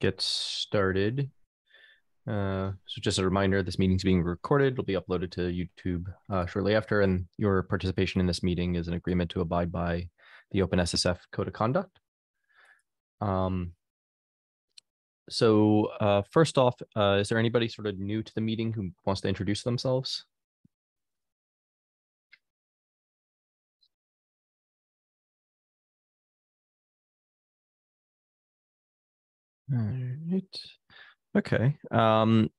get started. Uh, so just a reminder, this meeting is being recorded. It'll be uploaded to YouTube uh, shortly after, and your participation in this meeting is an agreement to abide by the OpenSSF Code of Conduct. Um, so uh, first off, uh, is there anybody sort of new to the meeting who wants to introduce themselves? All right. Okay. Um,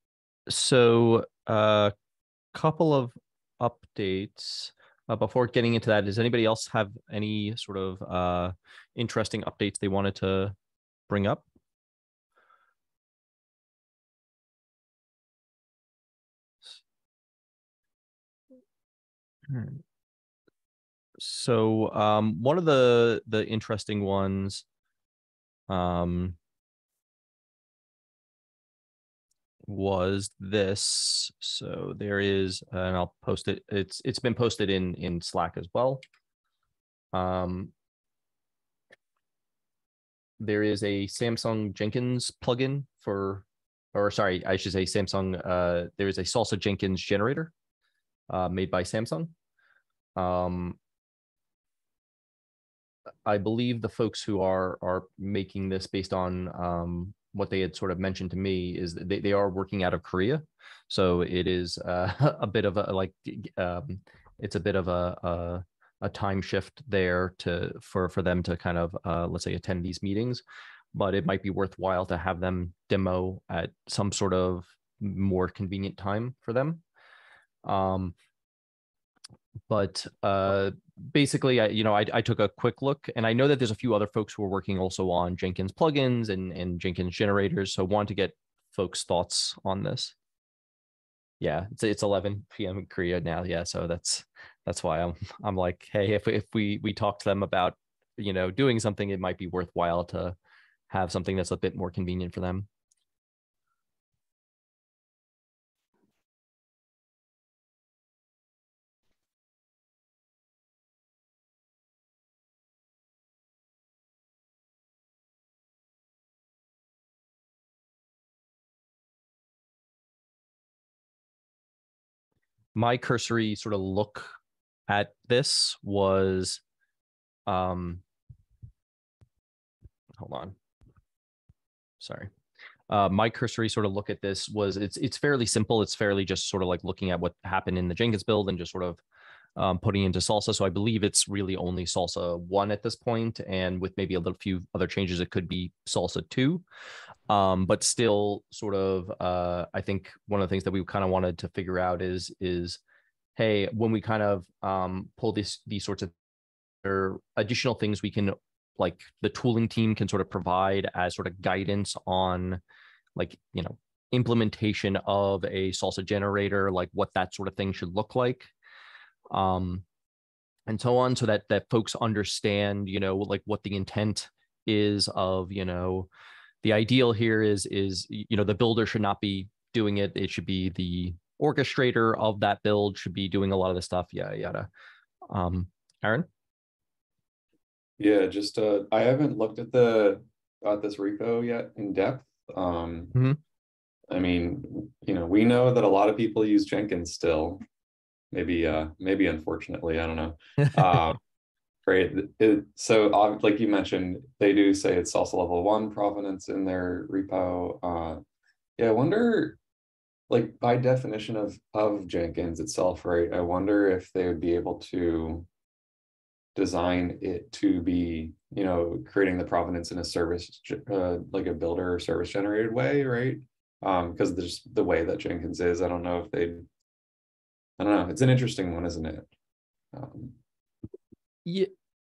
so a uh, couple of updates. Uh, before getting into that, does anybody else have any sort of uh, interesting updates they wanted to bring up? So um, one of the the interesting ones um, was this. So there is, and I'll post it. It's it's been posted in in Slack as well. Um, there is a Samsung Jenkins plugin for, or sorry, I should say Samsung. Uh, there is a SLSA Jenkins generator uh, made by Samsung. Um, I believe the folks who are are making this based on um, what they had sort of mentioned to me is that they, they are working out of Korea. So it is uh, a bit of a like um, it's a bit of a, a, a time shift there to for for them to kind of uh, let's say attend these meetings, but it might be worthwhile to have them demo at some sort of more convenient time for them. Um, but uh, basically, I, you know, I, I took a quick look, and I know that there's a few other folks who are working also on Jenkins plugins and and Jenkins generators. So, want to get folks' thoughts on this. Yeah, it's it's 11 p.m. Korea now. Yeah, so that's that's why I'm I'm like, hey, if if we we talk to them about you know doing something, it might be worthwhile to have something that's a bit more convenient for them. My cursory sort of look at this was um hold on sorry uh, my cursory sort of look at this was it's it's fairly simple. It's fairly just sort of like looking at what happened in the Jenkins build and just sort of um, putting into SLSA. So I believe it's really only SLSA one at this point, and with maybe a little few other changes, it could be SLSA two um, but still sort of uh, i think one of the things that we kind of wanted to figure out is is hey when we kind of um, pull this these sorts of additional things we can like the tooling team can sort of provide as sort of guidance on like you know implementation of a SLSA generator like what that sort of thing should look like um and so on so that that folks understand you know like what the intent is of you know the ideal here is is you know the builder should not be doing it. It should be the orchestrator of that build should be doing a lot of the stuff yeah yada. Um aaron? Yeah just uh i haven't looked at the at this repo yet in depth. Um mm-hmm. i mean you know we know that a lot of people use jenkins still maybe uh maybe unfortunately i don't know uh, Right. It, so, like you mentioned, they do say it's SLSA level one provenance in their repo. Uh, yeah, I wonder, like by definition of of Jenkins itself, right? I wonder if they would be able to design it to be, you know, creating the provenance in a service, uh, like a builder or service generated way, right? Um, because there's the way that Jenkins is. I don't know if they. I don't know. It's an interesting one, isn't it? Um, yeah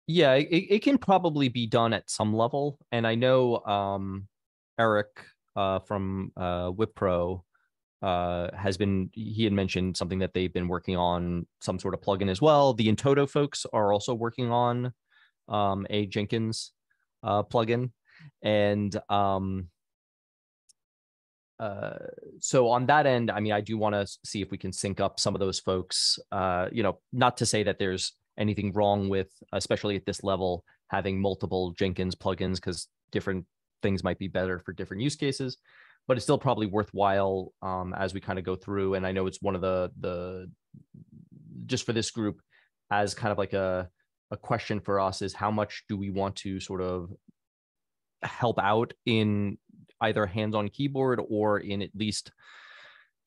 yeah it, it can probably be done at some level and i know um eric uh from uh wipro uh has been he had mentioned something that they've been working on some sort of plugin as well the in-toto folks are also working on um a jenkins uh plugin and um uh, so on that end, I mean, I do want to see if we can sync up some of those folks. Uh, you know, not to say that there's anything wrong with, especially at this level, having multiple Jenkins plugins because different things might be better for different use cases but it's still probably worthwhile um, as we kind of go through and i know it's one of the the just for this group as kind of like a a question for us is how much do we want to sort of help out in either hands-on keyboard or in at least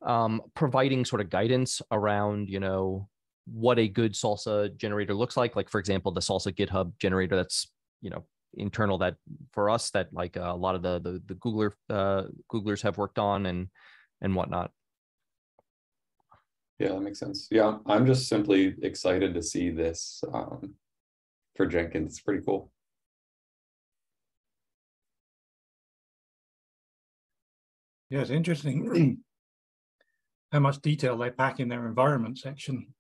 um, providing sort of guidance around you know what a good SLSA generator looks like. Like for example the SLSA github generator that's you know internal that for us that like uh, a lot of the the, the googler uh, googlers have worked on and and whatnot. Yeah that makes sense. Yeah i'm just simply excited to see this um, for jenkins. It's pretty cool yeah it's interesting how much detail they pack in their environment section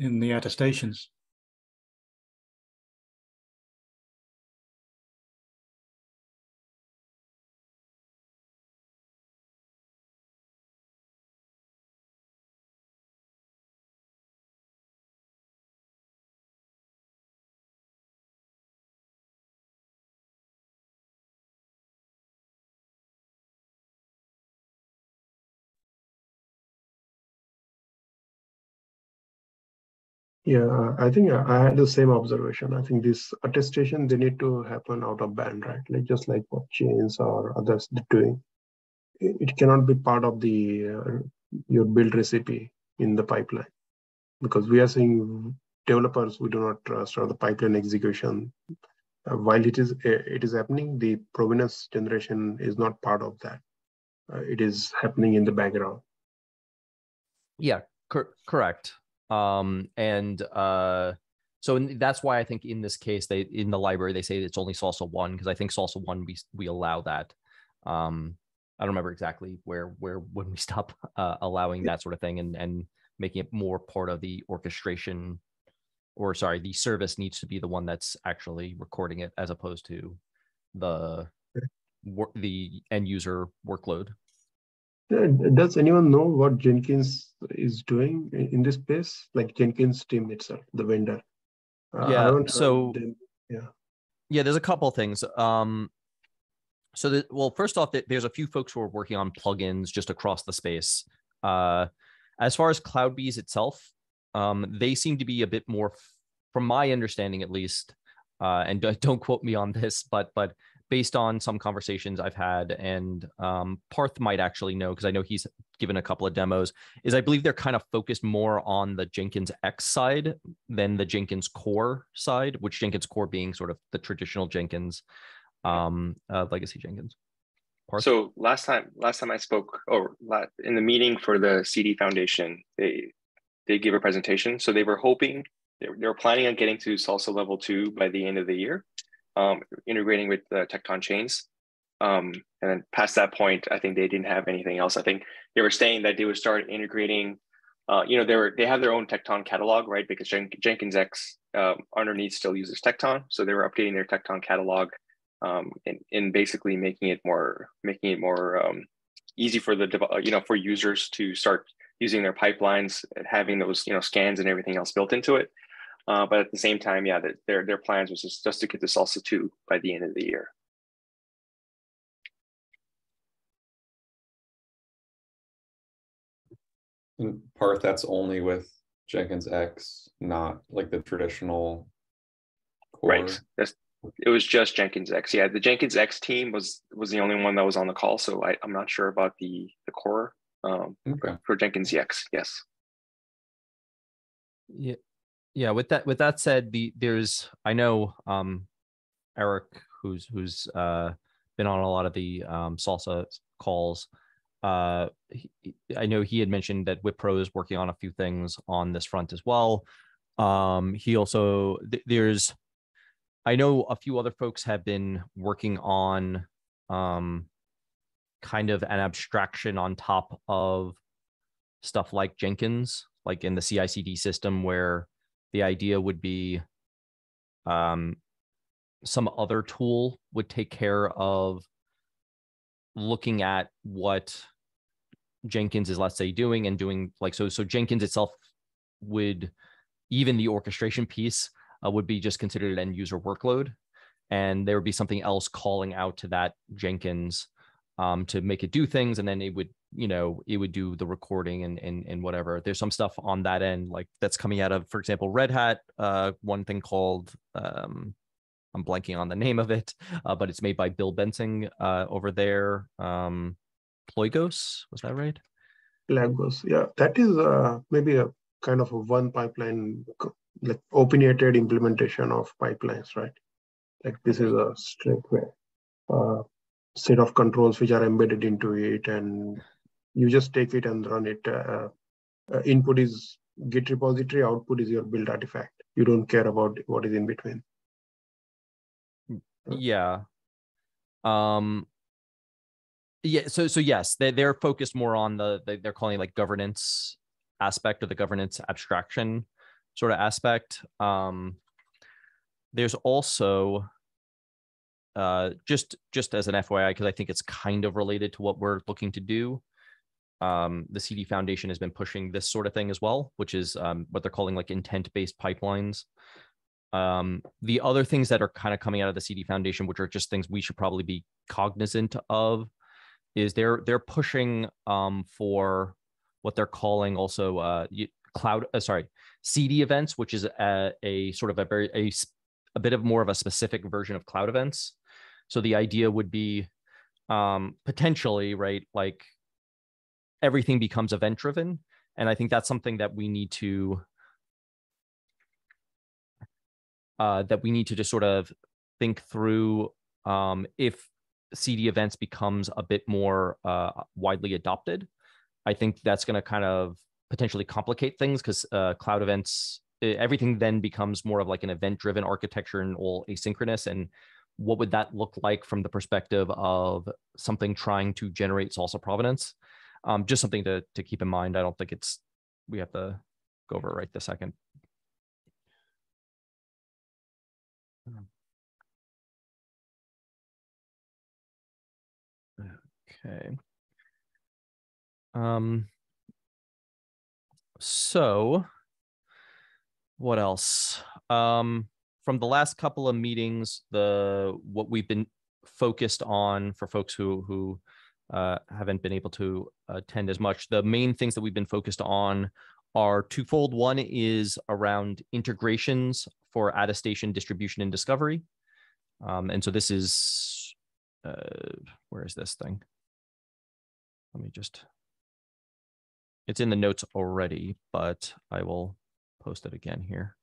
in the attestations. Yeah, I think I had the same observation. I think this attestation they need to happen out of band, right? Like just like what chains or others are doing. It cannot be part of the uh, your build recipe in the pipeline because we are seeing developers we do not trust or the pipeline execution. Uh, while it is it is happening, the provenance generation is not part of that. Uh, it is happening in the background. Yeah, cor- correct um, and uh, so that's why I think in this case they in the library they say it's only SLSA one because I think SLSA one we we allow that. Um, I don't remember exactly where where when we stop uh, allowing that sort of thing and and making it more part of the orchestration or sorry the service needs to be the one that's actually recording it as opposed to the the end user workload does anyone know what Jenkins is doing in this space? Like Jenkins team itself, the vendor. Uh, yeah. So yeah. Yeah, there's a couple things. Um, so that well, first off, there's a few folks who are working on plugins just across the space. Uh, as far as CloudBees itself, um, they seem to be a bit more, from my understanding at least. Uh, and don't quote me on this, but but based on some conversations I've had, and um, Parth might actually know because I know he's given a couple of demos. Is I believe they're kind of focused more on the Jenkins X side than the Jenkins Core side, which Jenkins Core being sort of the traditional Jenkins um, uh, legacy Jenkins. Parth? So last time, last time I spoke, or in the meeting for the CD Foundation, they they gave a presentation. So they were hoping they were planning on getting to SLSA level two by the end of the year um, integrating with the Tekton chains. Um, and then past that point, I think they didn't have anything else. I think they were saying that they would start integrating. Uh, you know, they were they have their own Tekton catalog, right? Because Jen- Jenkins X um, underneath still uses Tekton, so they were updating their Tekton catalog um, and, and basically making it more making it more um, easy for the you know for users to start using their pipelines, having those you know scans and everything else built into it. Uh, but at the same time, yeah, their their plans was just, just to get the SLSA two by the end of the year. And Parth, that's only with Jenkins X, not like the traditional core. Right. That's, it was just Jenkins X. Yeah, the Jenkins X team was was the only one that was on the call, so I, I'm not sure about the the core um, okay. for Jenkins X. Yes. Yeah, yeah with that with that said the there's i know um eric who's who's uh been on a lot of the um SLSA calls uh he, i know he had mentioned that wipro is working on a few things on this front as well. Um he also th- there's i know a few other folks have been working on um kind of an abstraction on top of stuff like jenkins like in the CI/CD system where the idea would be um, some other tool would take care of looking at what Jenkins is, let's say, doing and doing like so. So Jenkins itself would even the orchestration piece uh, would be just considered an end user workload, and there would be something else calling out to that Jenkins um, to make it do things, and then it would you know it would do the recording and and and whatever. There's some stuff on that end like that's coming out of, for example, Red Hat. Uh, one thing called um, I'm blanking on the name of it, uh, but it's made by Bill Bensing uh, over there. Um, Ploigos, was that right? Lagos, yeah, that is uh, maybe a kind of a one pipeline, like opinionated implementation of pipelines, right? Like this is a straightway uh, set of controls which are embedded into it, and you just take it and run it. Uh, uh, input is Git repository, output is your build artifact. You don't care about what is in between. Yeah. Um. Yeah. So so yes, they they're focused more on the they, they're calling like governance aspect or the governance abstraction sort of aspect. Um. There's also uh, just just as an FYI, because I think it's kind of related to what we're looking to do. Um, the CD Foundation has been pushing this sort of thing as well, which is um, what they're calling like intent-based pipelines. Um, the other things that are kind of coming out of the CD Foundation, which are just things we should probably be cognizant of, is they're they're pushing um, for what they're calling also uh, cloud. Uh, sorry, CD events, which is a, a sort of a very a, a bit of more of a specific version of cloud events. So the idea would be um, potentially right, like everything becomes event driven, and I think that's something that we need to uh, that we need to just sort of think through um, if CD events becomes a bit more uh, widely adopted. I think that's going to kind of potentially complicate things because uh, cloud events, everything then becomes more of like an event driven architecture and all asynchronous. And what would that look like from the perspective of something trying to generate SLSA provenance? Um, just something to, to keep in mind. I don't think it's, we have to go over right this second. Okay. Um, so what else? Um, from the last couple of meetings, the what we've been focused on for folks who who uh, haven't been able to attend as much, the main things that we've been focused on are twofold. One is around integrations for attestation, distribution, and discovery. Um, and so this is, uh, where is this thing? Let me just, it's in the notes already, but I will post it again here.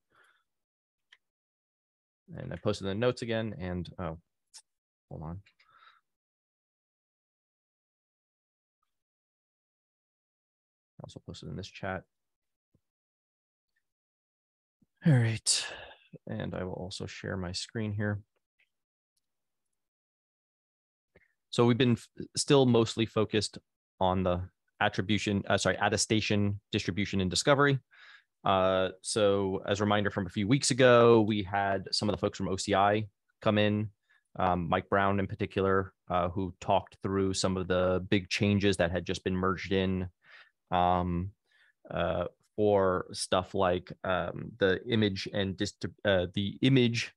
And I posted the notes again and, oh, hold on. Also posted in this chat. All right. And I will also share my screen here. So we've been still mostly focused on the attribution, uh, sorry, attestation, distribution, and discovery. Uh, so as a reminder from a few weeks ago, we had some of the folks from OCI come in, um, Mike Brown in particular, uh, who talked through some of the big changes that had just been merged in um, uh, for stuff like um, the image and dist- uh, the image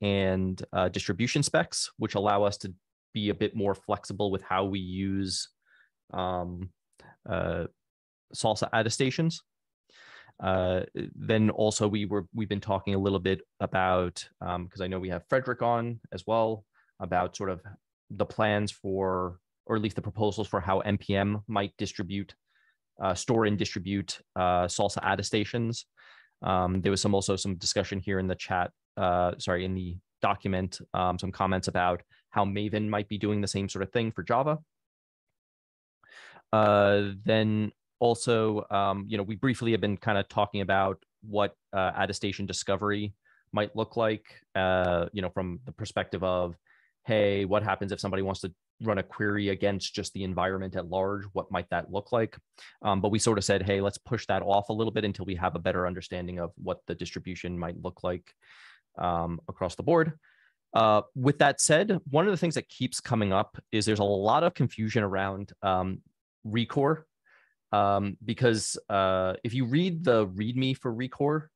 and uh, distribution specs, which allow us to be a bit more flexible with how we use um, uh, SLSA attestations. Uh, then also we were we've been talking a little bit about because um, I know we have Frederick on as well about sort of the plans for or at least the proposals for how npm might distribute uh, store and distribute uh, SLSA attestations. Um, there was some also some discussion here in the chat, uh, sorry, in the document, um, some comments about how Maven might be doing the same sort of thing for Java. Uh, then also, um, you know, we briefly have been kind of talking about what uh, attestation discovery might look like, uh, you know, from the perspective of, hey, what happens if somebody wants to run a query against just the environment at large, what might that look like? Um, but we sort of said, hey, let's push that off a little bit until we have a better understanding of what the distribution might look like um, across the board. Uh, with that said, one of the things that keeps coming up is there's a lot of confusion around um, Rekor um, because uh, if you read the README for Rekor,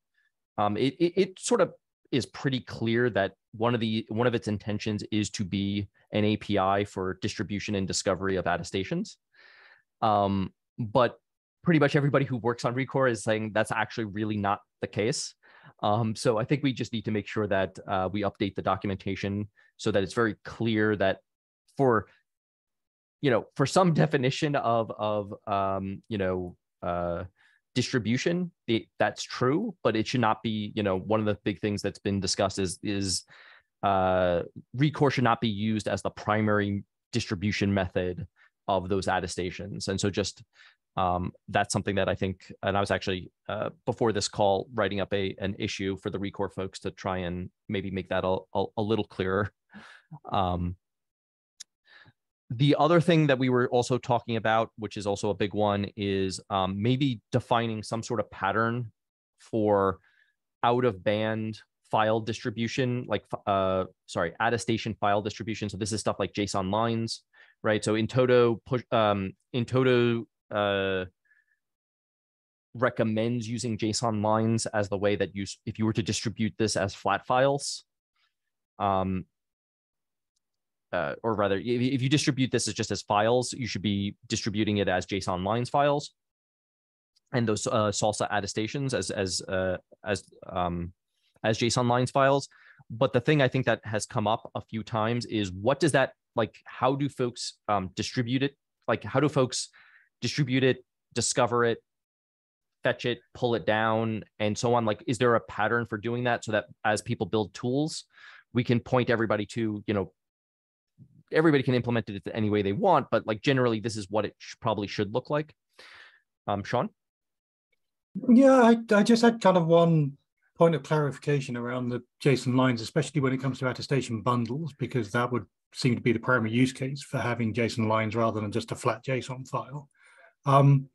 um, it, it, it sort of is pretty clear that one of the one of its intentions is to be an API for distribution and discovery of attestations. Um, but pretty much everybody who works on Rekor is saying that's actually really not the case. Um, so I think we just need to make sure that uh, we update the documentation so that it's very clear that for you know for some definition of of um, you know uh, distribution the, that's true but it should not be you know one of the big things that's been discussed is is uh, Rekor should not be used as the primary distribution method of those attestations and so just um, that's something that I think, and I was actually uh, before this call writing up a an issue for the Rekor folks to try and maybe make that a, a, a little clearer. Um, the other thing that we were also talking about, which is also a big one, is um, maybe defining some sort of pattern for out of band file distribution, like uh, sorry, attestation file distribution. So this is stuff like JSON lines, right? So in-toto push um, in-toto uh, recommends using JSON lines as the way that you, if you were to distribute this as flat files, um, uh, or rather, if, you distribute this as just as files, you should be distributing it as JSON lines files, and those uh, SLSA attestations as as uh, as um, as JSON lines files. But the thing I think that has come up a few times is what does that like? How do folks um, distribute it? Like, how do folks distribute it, discover it, fetch it, pull it down, and so on? Like, is there a pattern for doing that so that as people build tools, we can point everybody to, you know, everybody can implement it any way they want, but like generally, this is what it sh- probably should look like. Um, Sean? Yeah, I, I just had kind of one point of clarification around the JSON lines, especially when it comes to attestation bundles, because that would seem to be the primary use case for having JSON lines rather than just a flat JSON file. Um,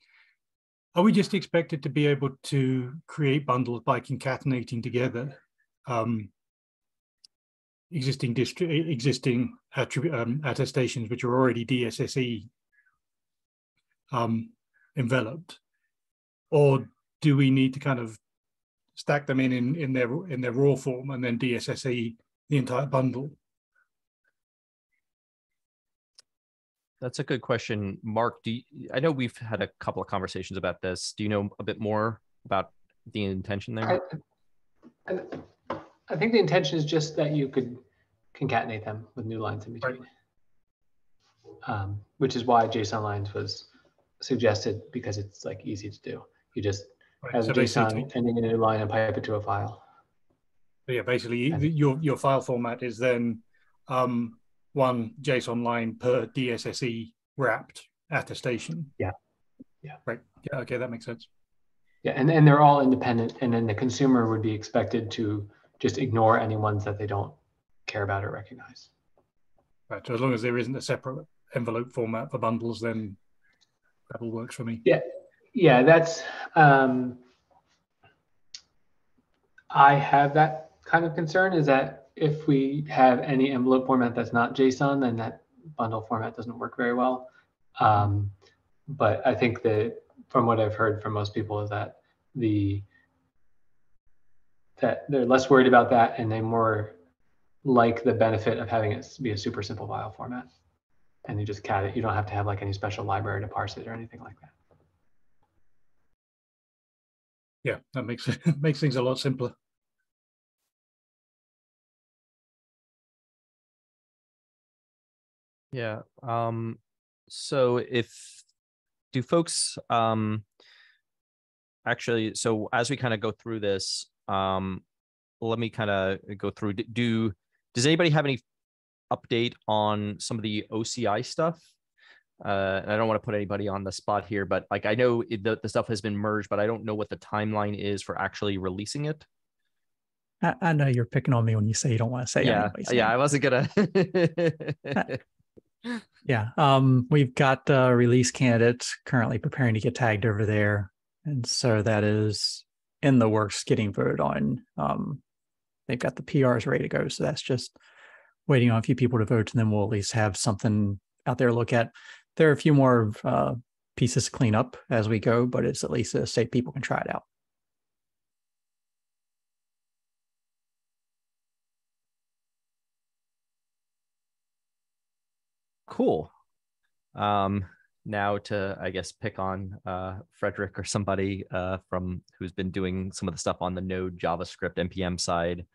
are we just expected to be able to create bundles by concatenating together um, existing existing um, attestations which are already DSSE um, enveloped, or do we need to kind of stack them in, in in their in their raw form and then DSSE the entire bundle? That's a good question, Mark. Do you, I know we've had a couple of conversations about this? Do you know a bit more about the intention there? I, I think the intention is just that you could concatenate them with new lines in between, um, which is why JSON lines was suggested because it's like easy to do. You just right. have so JSON ending in a new line and pipe it to a file. yeah, basically and, your your file format is then um, one JSON line per DSSE wrapped attestation. Yeah. Yeah. Right. Yeah. Okay. That makes sense. Yeah. And, and they're all independent. And then the consumer would be expected to just ignore any ones that they don't care about or recognize. Right. So as long as there isn't a separate envelope format for bundles, then that all works for me. Yeah. Yeah. That's, um, I have that kind of concern is that if we have any envelope format that's not JSON, then that bundle format doesn't work very well. Um, but I think that from what I've heard from most people is that the that they're less worried about that and they more like the benefit of having it be a super simple file format. And you just cat it. You don't have to have like any special library to parse it or anything like that. Yeah, that makes makes things a lot simpler. Yeah. Um, so if do folks um actually so as we kind of go through this, um let me kind of go through do does anybody have any update on some of the OCI stuff? Uh, I don't want to put anybody on the spot here, but like I know it, the, the stuff has been merged, but I don't know what the timeline is for actually releasing it. I, I know you're picking on me when you say you don't want to say. Yeah, yeah, I wasn't gonna. Yeah, um, we've got a release candidate currently preparing to get tagged over there, and so that is in the works, getting voted on. Um, they've got the PRs ready to go, so that's just waiting on a few people to vote, and then we'll at least have something out there to look at there are a few more uh, pieces to clean up as we go, but it's at least a state people can try it out. Cool. Um, now to, I guess, pick on uh, Frederick or somebody uh, from who's been doing some of the stuff on the Node JavaScript NPM side.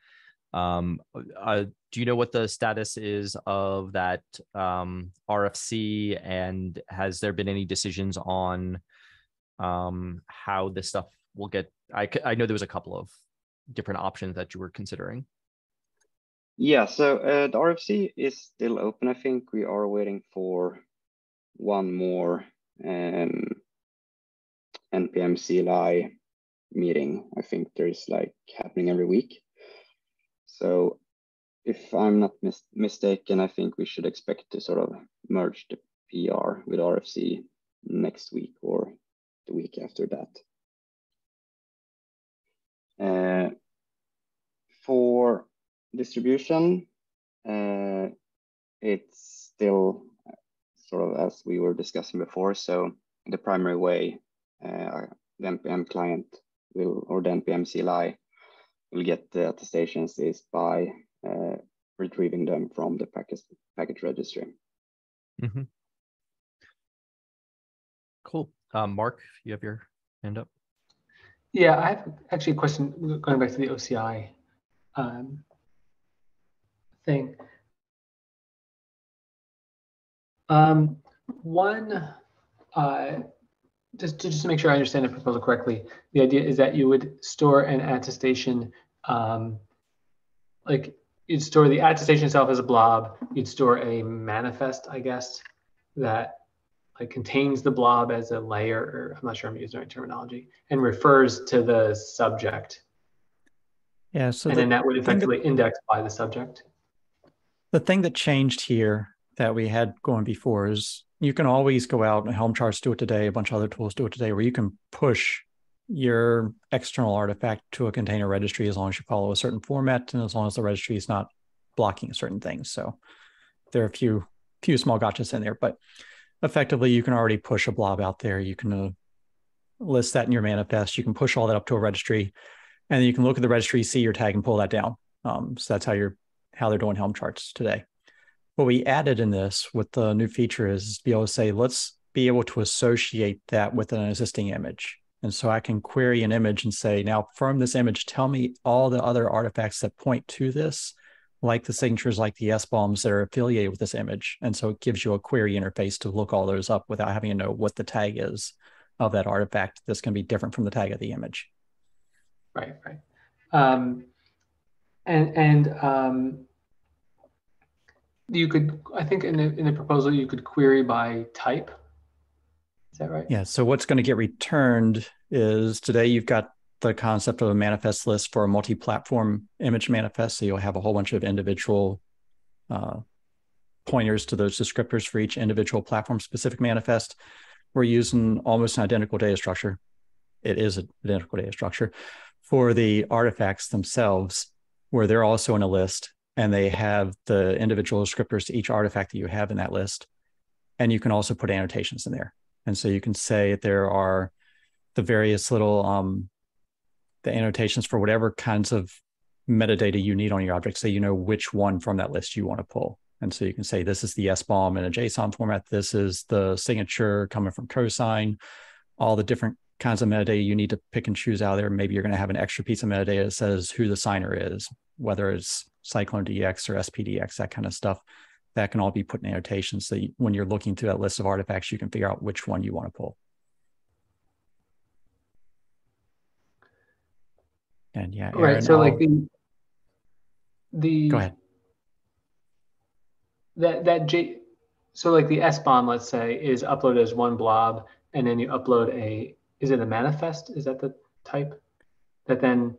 Um, uh, do you know what the status is of that um, RFC, and has there been any decisions on um, how this stuff will get? I I know there was a couple of different options that you were considering. Yeah, so uh, the RFC is still open. I think we are waiting for one more um, npm CLI meeting. I think there's like happening every week. So if I'm not mis mistaken, I think we should expect to sort of merge the PR with RFC next week or the week after that. Uh, for distribution, uh, it's still sort of as we were discussing before. So the primary way uh, the npm client will or the npm CLI will get the attestations is by uh, retrieving them from the package package registry. Mm -hmm. Cool. Um, Mark, you have your hand up. Yeah, I have actually a question going back to the OCI um, thing. Um, one, uh, just to, just make sure I understand the proposal correctly, the idea is that you would store an attestation, um, like you'd store the attestation itself as a blob. You'd store a manifest, I guess, that like contains the blob as a layer, or I'm not sure I'm using the right terminology, and refers to the subject. Yeah, so and the, then that would effectively that, index by the subject. The thing that changed here that we had going before is you can always go out and Helm charts do it today, a bunch of other tools do it today, where you can push your external artifact to a container registry as long as you follow a certain format and as long as the registry is not blocking certain things. So there are a few few small gotchas in there, but effectively you can already push a blob out there. You can uh, list that in your manifest. You can push all that up to a registry, and then you can look at the registry, see your tag, and pull that down. Um, so that's how you're how they're doing Helm charts today what we added in this with the new feature is be able to say, let's be able to associate that with an existing image. And so I can query an image and say, now from this image, tell me all the other artifacts that point to this, like the signatures, like the SBOMs that are affiliated with this image. And so it gives you a query interface to look all those up without having to know what the tag is of that artifact that's going to be different from the tag of the image. Right, right. Um, and and um, you could, I think in the, in the proposal, you could query by type. Is that right? Yeah. So what's going to get returned is today you've got the concept of a manifest list for a multi-platform image manifest. So you'll have a whole bunch of individual uh, pointers to those descriptors for each individual platform specific manifest. We're using almost an identical data structure. It is an identical data structure for the artifacts themselves, where they're also in a list and they have the individual descriptors to each artifact that you have in that list. And you can also put annotations in there. And so you can say there are the various little um, the annotations for whatever kinds of metadata you need on your object, so you know which one from that list you want to pull. And so you can say this is the SBOM in a JSON format. This is the signature coming from cosign. All the different kinds of metadata you need to pick and choose out there. Maybe you're going to have an extra piece of metadata that says who the signer is, whether it's CycloneDX or SPDX, that kind of stuff. That can all be put in annotations. So you, when you're looking through that list of artifacts, you can figure out which one you want to pull. And yeah, Aaron, right. So I'll... like the the go ahead. That that J so like the SBOM, let's say, is uploaded as one blob, and then you upload a is it a manifest? Is that the type? That then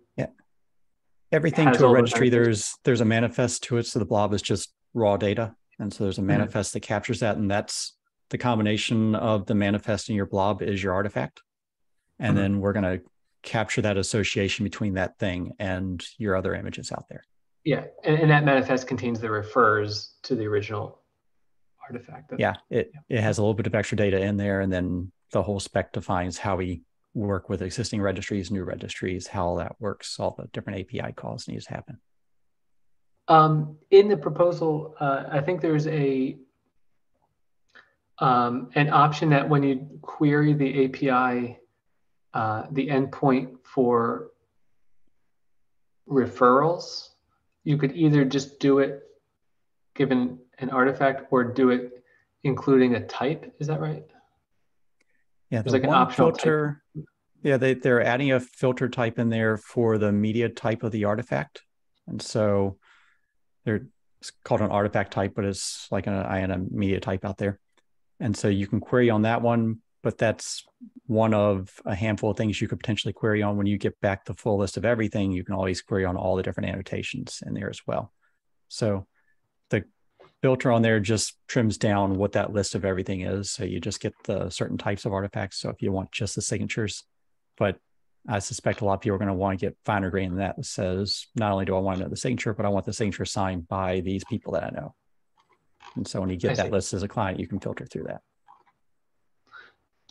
everything to a registry there's there's a manifest to it. So the blob is just raw data. And so there's a mm-hmm. manifest mm-hmm. that captures that. And that's the combination of the manifest and your blob is your artifact. And mm-hmm. then we're going to capture that association between that thing and your other images out there. Yeah. And, and that manifest contains the refers to the original artifact. Yeah. It, yeah. it has a little bit of extra data in there. And then the whole spec defines how we work with existing registries, new registries, how that works, all the different API calls need to happen. Um, in the proposal, uh, I think there's a um, an option that when you query the API, uh, the endpoint for referrals, you could either just do it given an artifact or do it including a type. Is that right? Yeah, there's like an optional filter. Type. Yeah, they, they're adding a filter type in there for the media type of the artifact. And so they're it's called an artifact type, but it's like an IANA media type out there. And so you can query on that one, but that's one of a handful of things you could potentially query on. When you get back the full list of everything, you can always query on all the different annotations in there as well. So filter on there just trims down what that list of everything is. So you just get the certain types of artifacts. So if you want just the signatures, but I suspect a lot of people are going to want to get finer grain than that that says not only do I want to know the signature, but I want the signature signed by these people that I know. And so when you get I that see. list as a client, you can filter through that.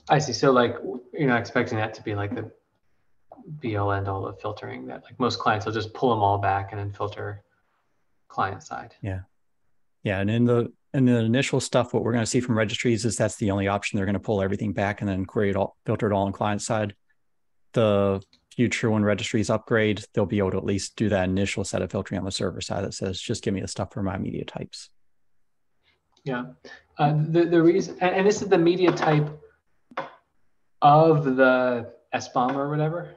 I see. So like you're not expecting that to be like the be all end all of filtering that like most clients will just pull them all back and then filter client side. Yeah. Yeah. And in the in the initial stuff, what we're going to see from registries is that's the only option. They're going to pull everything back and then query it all, filter it all on client side the future when registries upgrade, they'll be able to at least do that initial set of filtering on the server side that says, just give me the stuff for my media types. Yeah. Uh, the, the reason, and, and this is the media type of the SBOM or whatever?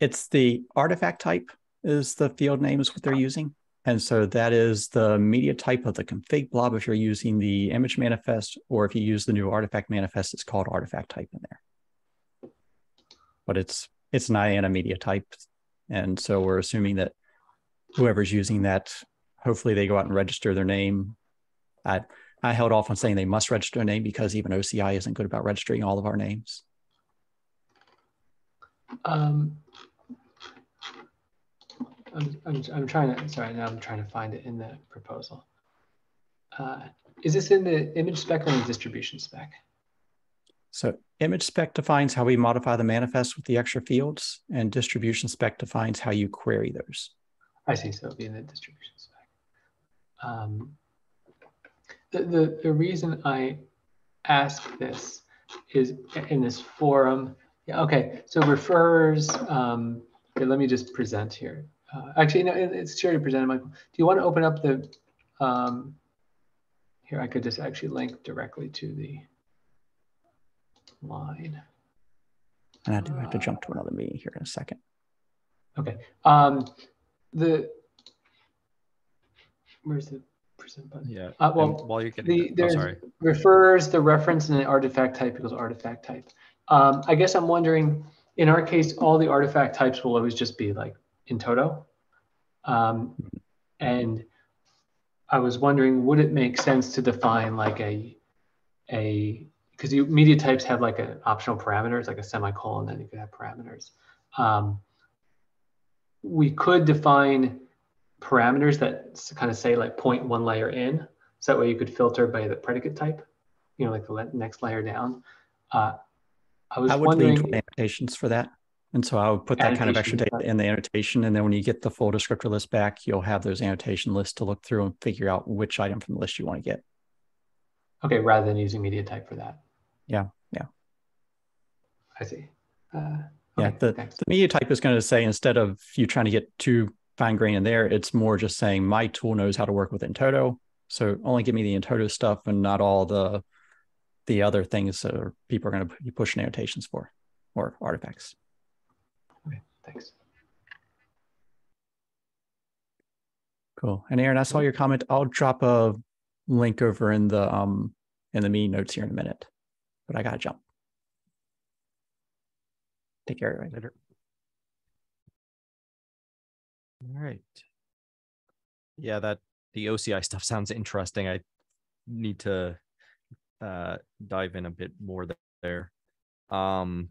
It's the artifact type is the field name is what they're using. And so that is the media type of the config blob if you're using the image manifest, or if you use the new artifact manifest, it's called artifact type in there but it's it's an IANA media type. And so we're assuming that whoever's using that, hopefully they go out and register their name. I I held off on saying they must register a name because even OCI isn't good about registering all of our names. Um, I'm, I'm, I'm trying to, sorry, now I'm trying to find it in the proposal. Uh, is this in the image spec or the distribution spec? So image spec defines how we modify the manifest with the extra fields, and distribution spec defines how you query those. I see. So it'll be in the distribution spec. Um, the, the, the reason I ask this is in this forum. Yeah, okay, so refers, um, okay, let me just present here. Uh, actually, no, it, it's sure to present, Michael. Do you want to open up the, um, here, I could just actually link directly to the, line. And I do have to jump to another meeting here in a second. Okay. Um, the where's the present button? Yeah. Uh, well, and while you're getting, the, oh, sorry. Refers the reference and the artifact type equals artifact type. Um, I guess I'm wondering. In our case, all the artifact types will always just be like in-toto. Um, and I was wondering, would it make sense to define like a a because you media types have like an optional parameters, like a semicolon, then you could have parameters. Um, we could define parameters that kind of say like point one layer in. So that way you could filter by the predicate type, you know, like the next layer down. Uh, I was I would wondering lean annotations for that. And so I would put that kind of extra data in the annotation. And then when you get the full descriptor list back, you'll have those annotation lists to look through and figure out which item from the list you want to get. Okay, rather than using media type for that. Yeah, yeah. I see. Uh, yeah, the, the media type is going to say instead of you trying to get too fine grain in there, it's more just saying my tool knows how to work with in-toto. So only give me the in-toto stuff and not all the the other things that people are going to be pushing annotations for or artifacts. Okay, thanks. Cool. And Aaron, I saw your comment. I'll drop a link over in the um in the meeting notes here in a minute but I gotta jump. Take care, everybody. Later. All right. Yeah, that the OCI stuff sounds interesting. I need to uh, dive in a bit more there. Um,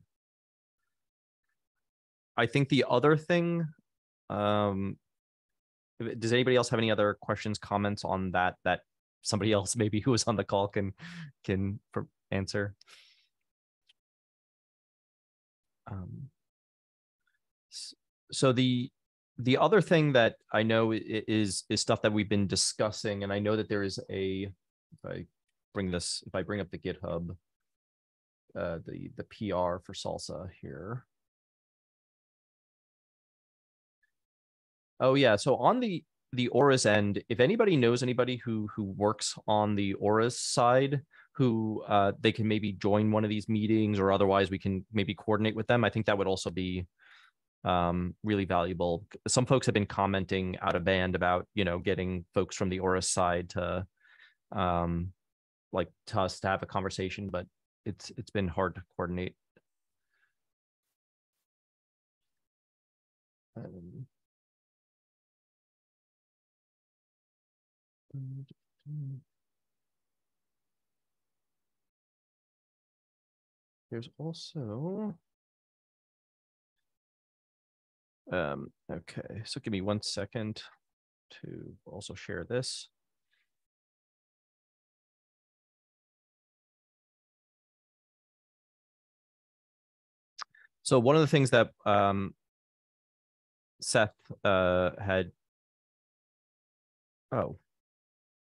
I think the other thing, um, does anybody else have any other questions, comments on that? That somebody else maybe who was on the call can can answer. Um, so the the other thing that I know is is stuff that we've been discussing, and I know that there is a if I bring this, if I bring up the GitHub, uh, the, the PR for SLSA here. Oh yeah, so on the the ORAS end, if anybody knows anybody who who works on the ORAS side, who uh, they can maybe join one of these meetings, or otherwise we can maybe coordinate with them. I think that would also be um, really valuable. Some folks have been commenting out of band about you know getting folks from the ORAS side to um, like to us to have a conversation, but it's it's been hard to coordinate. Um, There's also um okay so give me one second to also share this. So one of the things that um seth uh had oh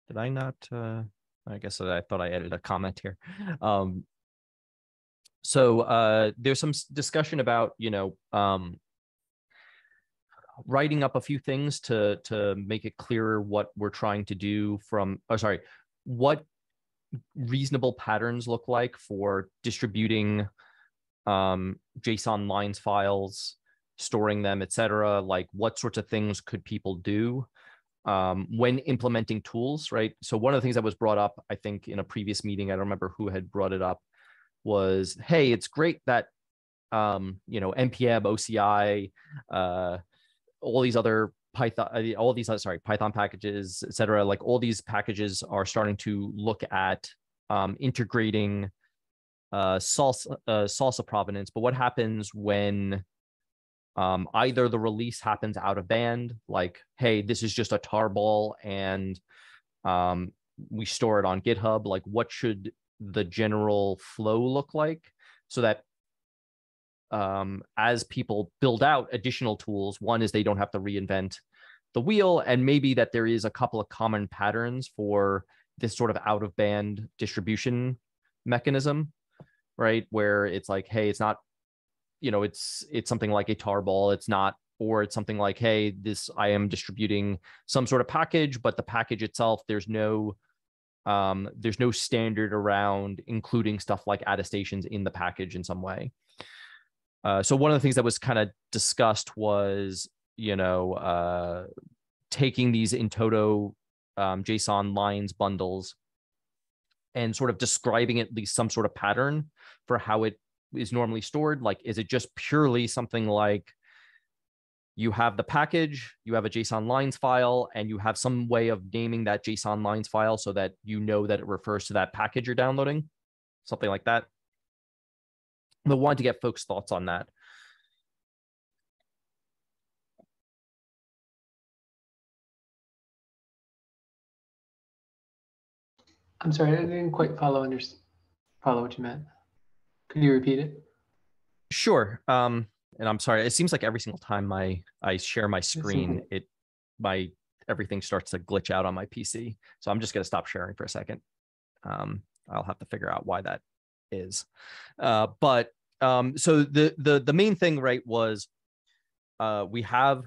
did I not? Uh, I guess I thought I added a comment here. Um, so uh, there's some discussion about you know um, writing up a few things to to make it clearer what we're trying to do from. Oh, sorry, what reasonable patterns look like for distributing um, JSON lines files, storing them, etc. Like what sorts of things could people do? Um, when implementing tools, right? So one of the things that was brought up, I think, in a previous meeting, I don't remember who had brought it up, was, hey, it's great that um, you know npm, OCI, uh, all these other Python, uh, all these other, sorry, Python packages, et cetera, like all these packages are starting to look at um, integrating uh, SLSA, uh, SLSA provenance. But what happens when um, either the release happens out of band, like, hey, this is just a tarball and um, we store it on GitHub. Like, what should the general flow look like so that um, as people build out additional tools, one is they don't have to reinvent the wheel, and maybe that there is a couple of common patterns for this sort of out of band distribution mechanism, right? Where it's like, hey, it's not you know it's it's something like a tarball it's not or it's something like hey this i am distributing some sort of package but the package itself there's no um, there's no standard around including stuff like attestations in the package in some way. Uh, so one of the things that was kind of discussed was you know uh, taking these in-toto um, json lines bundles and sort of describing at least some sort of pattern for how it is normally stored? Like, is it just purely something like you have the package, you have a JSON lines file, and you have some way of naming that JSON lines file so that you know that it refers to that package you're downloading? Something like that. But wanted to get folks' thoughts on that. I'm sorry, I didn't quite follow under, follow what you meant. Could you repeat it? Sure. Um, and I'm sorry. It seems like every single time my I share my screen, it my everything starts to glitch out on my PC. So I'm just going to stop sharing for a second. Um, I'll have to figure out why that is. Uh, but um, so the the the main thing, right, was uh, we have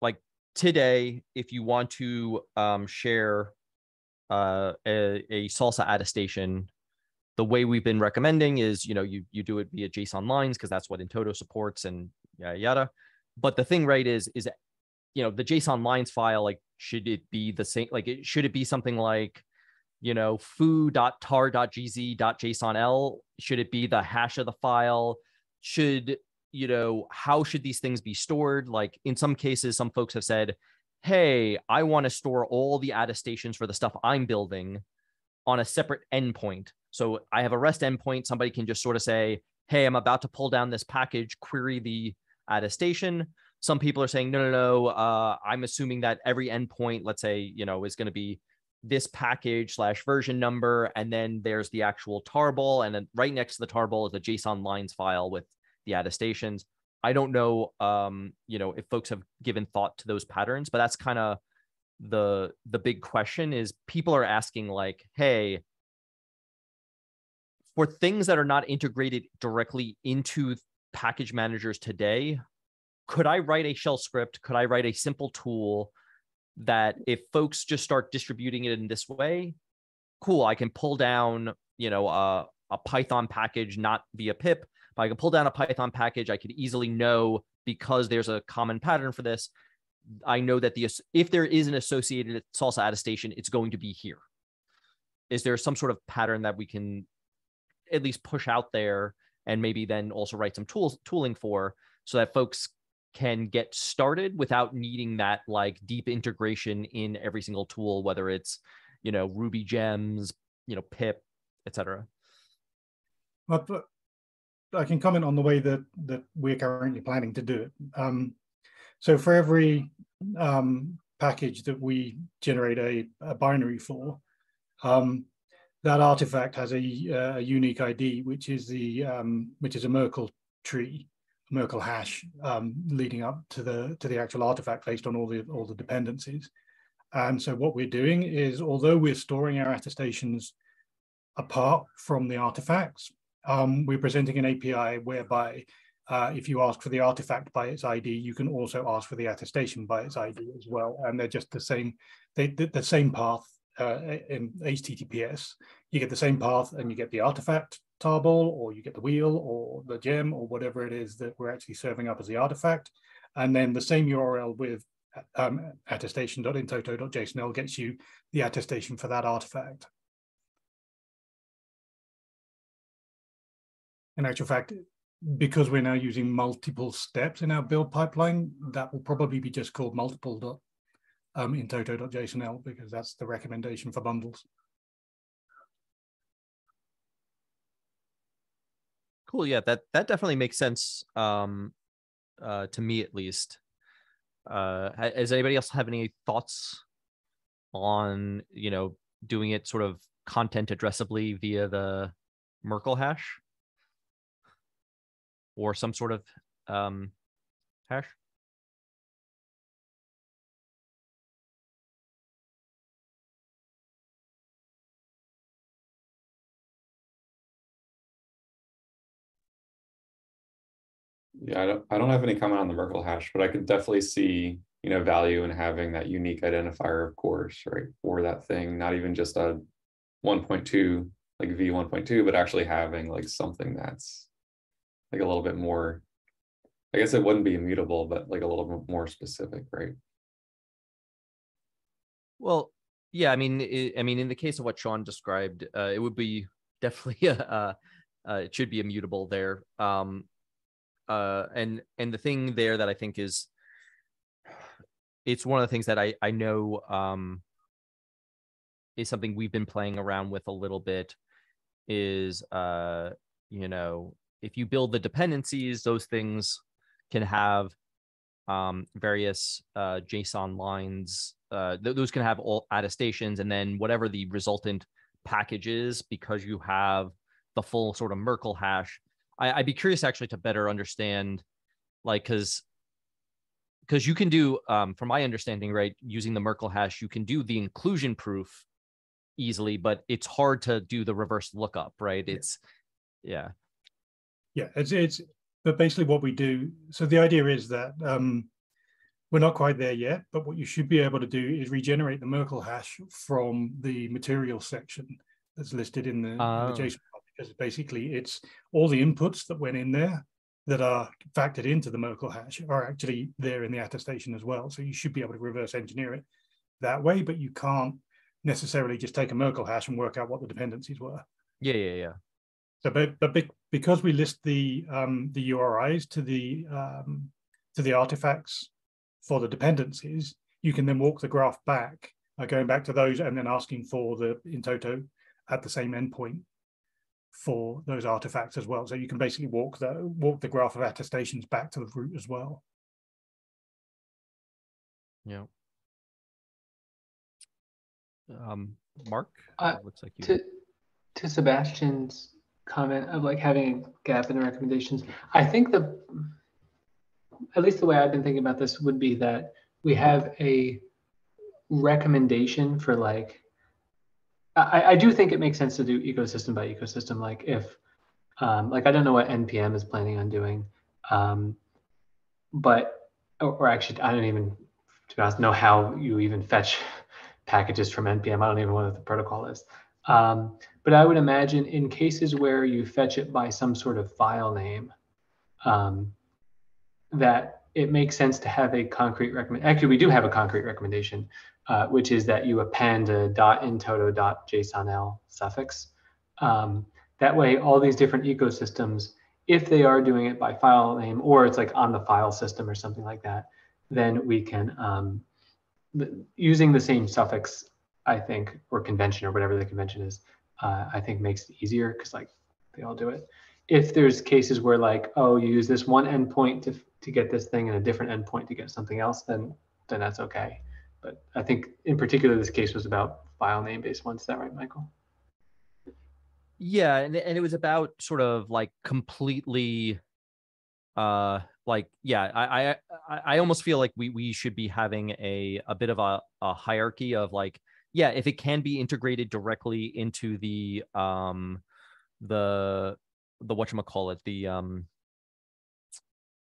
like today, if you want to um, share uh, a, a SLSA attestation the way we've been recommending is you know you you do it via json lines because that's what in-toto supports and yada yada. But the thing right is is you know the json lines file like should it be the same like it should it be something like you know foo.tar.gz.jsonl should it be the hash of the file? Should you know how should these things be stored? Like in some cases some folks have said hey i want to store all the attestations for the stuff i'm building on a separate endpoint so I have a REST endpoint. Somebody can just sort of say, hey, I'm about to pull down this package, query the attestation. Some people are saying, no, no, no. Uh, I'm assuming that every endpoint, let's say, you know, is going to be this package slash version number. And then there's the actual tarball. And then right next to the tarball is a JSON lines file with the attestations. I don't know, um, you know, if folks have given thought to those patterns, but that's kind of the the big question is people are asking like, hey, for things that are not integrated directly into package managers today, could I write a shell script? Could I write a simple tool that if folks just start distributing it in this way, cool, I can pull down, you know, a, Python package, not via pip, but I can pull down a Python package. I could easily know because there's a common pattern for this. I know that the if there is an associated SLSA attestation, it's going to be here. Is there some sort of pattern that we can at least push out there and maybe then also write some tools tooling for so that folks can get started without needing that like deep integration in every single tool whether it's you know ruby gems you know pip etc i can comment on the way that that we're currently planning to do it. Um, so for every um, package that we generate a, a binary for um, that artifact has a, a, unique ID, which is the um, which is a Merkle tree, Merkle hash um, leading up to the to the actual artifact based on all the all the dependencies. And so what we're doing is, although we're storing our attestations apart from the artifacts, um, we're presenting an API whereby uh, if you ask for the artifact by its ID, you can also ask for the attestation by its ID as well. And they're just the same, they, the, the same path uh, in HTTPS. You get the same path and you get the artifact tarball, or you get the wheel or the gem or whatever it is that we're actually serving up as the artifact. And then the same URL with um, attestation.intoto.jsonl gets you the attestation for that artifact. In actual fact, because we're now using multiple steps in our build pipeline, that will probably be just called multiple um, in toto.jsonl because that's the recommendation for bundles. Cool. Yeah, that that definitely makes sense um, uh, to me at least. Uh, does anybody else have any thoughts on you know doing it sort of content addressably via the Merkle hash or some sort of um, hash? Yeah, I don't, I don't have any comment on the Merkle hash, but I could definitely see, you know, value in having that unique identifier, of course, right, for that thing, not even just a 1.2, like V 1.2, but actually having like something that's like a little bit more, I guess it wouldn't be immutable, but like a little bit more specific, right? Well, yeah, I mean, it, I mean, in the case of what Sean described, uh, it would be definitely, uh, uh, it should be immutable there. Um, uh, and and the thing there that I think is it's one of the things that I I know um, is something we've been playing around with a little bit is uh you know if you build the dependencies those things can have um, various uh, JSON lines. Uh, th- those can have all attestations, and then whatever the resultant package is, because you have the full sort of Merkle hash, I, would be curious actually to better understand, like, because because you can do, um, from my understanding, right, using the Merkle hash, you can do the inclusion proof easily, but it's hard to do the reverse lookup, right? It's yeah. Yeah, it's it's but basically what we do. So the idea is that um, we're not quite there yet, but what you should be able to do is regenerate the Merkle hash from the material section that's listed in the, the oh. JSON because basically it's all the inputs that went in there that are factored into the Merkle hash are actually there in the attestation as well. So you should be able to reverse engineer it that way, but you can't necessarily just take a Merkle hash and work out what the dependencies were. Yeah, yeah, yeah. So, but but because we list the um, the URIs to the um, to the artifacts for the dependencies, you can then walk the graph back, uh, going back to those and then asking for the in-toto at the same endpoint for those artifacts as well. So you can basically walk the walk the graph of attestations back to the root as well. Yeah. Um, Mark, uh, looks like you. To, to Sebastian's comment of like having a gap in the recommendations, I think the, at least the way I've been thinking about this would be that we have a recommendation for like I, I do think it makes sense to do ecosystem by ecosystem. Like if um, like I don't know what npm is planning on doing, um, but or, or actually I don't even to be honest know how you even fetch packages from npm. I don't even know what the protocol is. Um, but I would imagine in cases where you fetch it by some sort of file name, um, that it makes sense to have a concrete recommend. Actually, we do have a concrete recommendation, uh, which is that you append a .intoto.jsonl suffix. Um, that way, all these different ecosystems, if they are doing it by file name or it's like on the file system or something like that, then we can um, using the same suffix, I think, or convention or whatever the convention is, uh, I think makes it easier because like they all do it. If there's cases where like, oh, you use this one endpoint to, to get this thing and a different endpoint to get something else, then then that's okay. But I think in particular, this case was about file name based ones. Is that right, Michael? Yeah, and, and it was about sort of like completely uh like yeah I, I i almost feel like we we should be having a a bit of a, a hierarchy of like yeah if it can be integrated directly into the um the the what you call it the um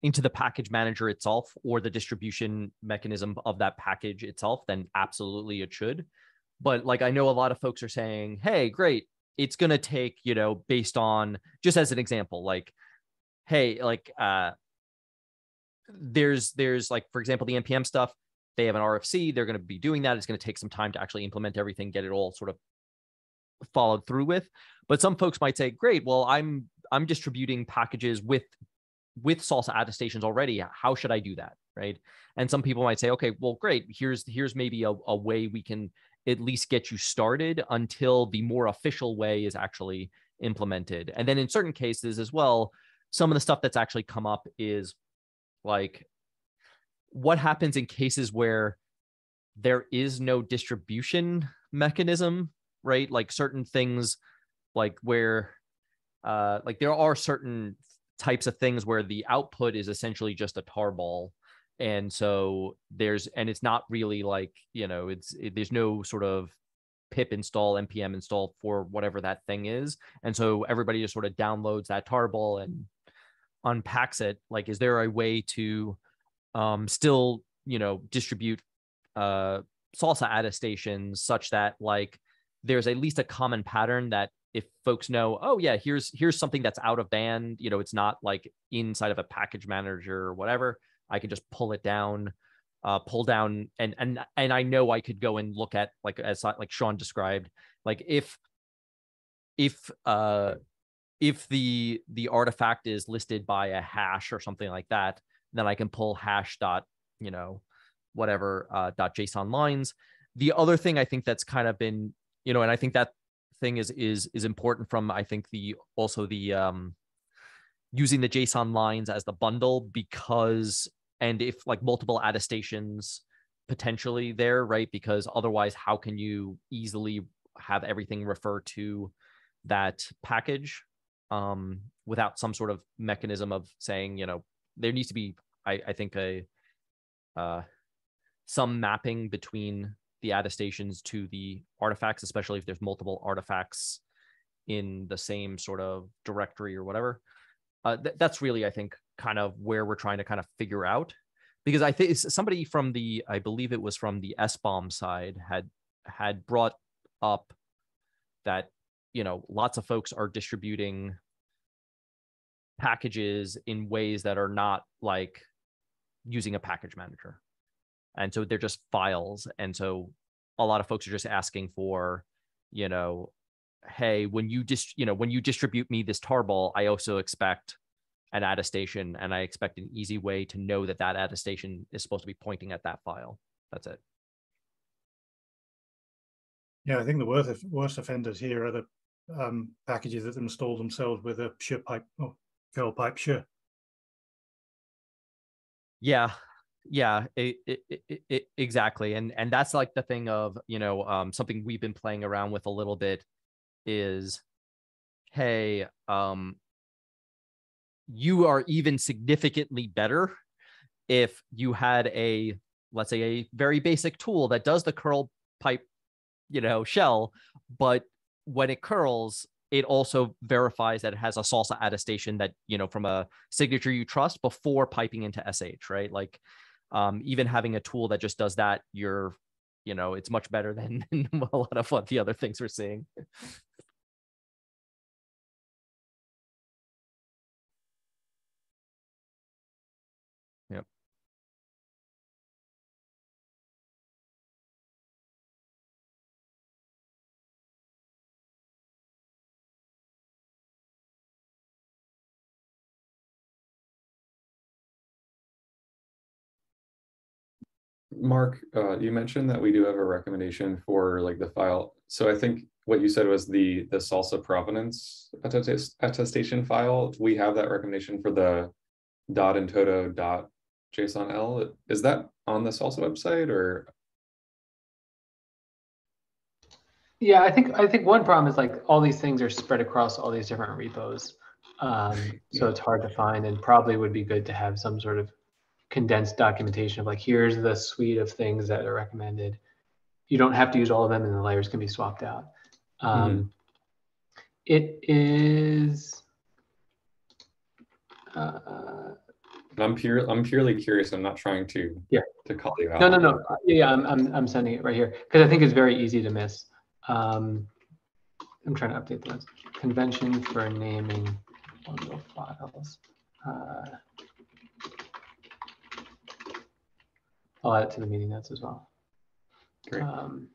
into the package manager itself or the distribution mechanism of that package itself then absolutely it should. But like i know a lot of folks are saying hey great it's going to take you know based on just as an example like hey like uh there's there's like for example the npm stuff they have an rfc they're going to be doing that it's going to take some time to actually implement everything get it all sort of followed through with. But some folks might say great well i'm i'm distributing packages with with SLSA attestations already how should i do that right? And some people might say okay well great. Here's here's maybe a, a way we can at least get you started until the more official way is actually implemented. And then in certain cases as well some of the stuff that's actually come up is like what happens in cases where there is no distribution mechanism right? Like certain things like where uh like there are certain types of things where the output is essentially just a tarball and so there's and it's not really like you know it's it, there's no sort of pip install npm install for whatever that thing is. And so everybody just sort of downloads that tarball and unpacks it. Like is there a way to um, still you know distribute uh, SLSA attestations such that like there's at least a common pattern that if folks know oh yeah here's here's something that's out of band you know it's not like inside of a package manager or whatever i can just pull it down uh, pull down and and and i know i could go and look at like as like sean described like if if uh if the the artifact is listed by a hash or something like that, then I can pull hash dot, you know, whatever uh, dot JSON lines. The other thing I think that's kind of been, you know, and I think that thing is is is important from I think the also the um using the JSON lines as the bundle because and if like multiple attestations potentially there, right? Because otherwise, how can you easily have everything refer to that package um, without some sort of mechanism of saying, you know, there needs to be, I, I think, a uh, some mapping between the attestations to the artifacts, especially if there's multiple artifacts in the same sort of directory or whatever. Uh, th- that's really, I think, kind of where we're trying to kind of figure out. Because I think somebody from the, I believe it was from the SBOM side, had had brought up that you know lots of folks are distributing packages in ways that are not like using a package manager and so they're just files. And so a lot of folks are just asking for you know hey when you just you know when you distribute me this tarball i also expect an attestation and i expect an easy way to know that that attestation is supposed to be pointing at that file. That's it. Yeah i think the worst, worst offenders here are the um, packages that install themselves with a sure pipe or curl pipe sure. Yeah, yeah, it, it, it, exactly, and and that's like the thing of you know um, something we've been playing around with a little bit is, hey, um, you are even significantly better if you had a let's say a very basic tool that does the curl pipe, you know, shell, but when it curls, it also verifies that it has a SLSA attestation that you know from a signature you trust before piping into sh right? Like um, even having a tool that just does that you're you know it's much better than, a lot of what the other things we're seeing Mark, uh, you mentioned that we do have a recommendation for like the file. So I think what you said was the the SLSA provenance attestation file. We have that recommendation for the dot in-toto dot JSON-L. Is that on the SLSA website or? Yeah, I think I think one problem is like all these things are spread across all these different repos. Um, so it's hard to find and probably would be good to have some sort of condensed documentation of like, here's the suite of things that are recommended. You don't have to use all of them and the layers can be swapped out. Um, mm-hmm. It is. Uh, I'm pure. I'm purely curious. I'm not trying to. Yeah. To call you out. No, no, no. Yeah, I'm. I'm. I'm sending it right here because I think it's very easy to miss. Um, I'm trying to update the list. Convention for naming bundle files. Uh, I'll add it to the meeting notes as well. Great. Um,